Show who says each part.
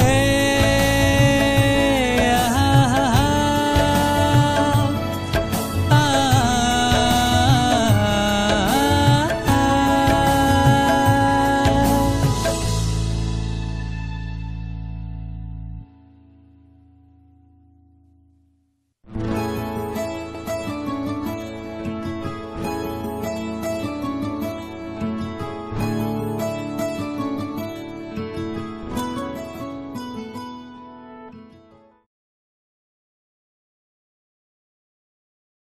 Speaker 1: Hey.